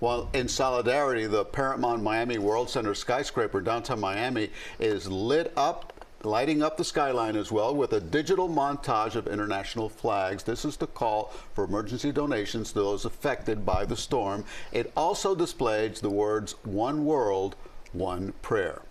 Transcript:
Well, in solidarity, the Paramount Miami Worldcenter skyscraper downtown Miami is lit up lighting up the skyline as well with a digital montage of international flags. This is the call for emergency donations to those affected by the storm. It also displays the words One World, One Prayer.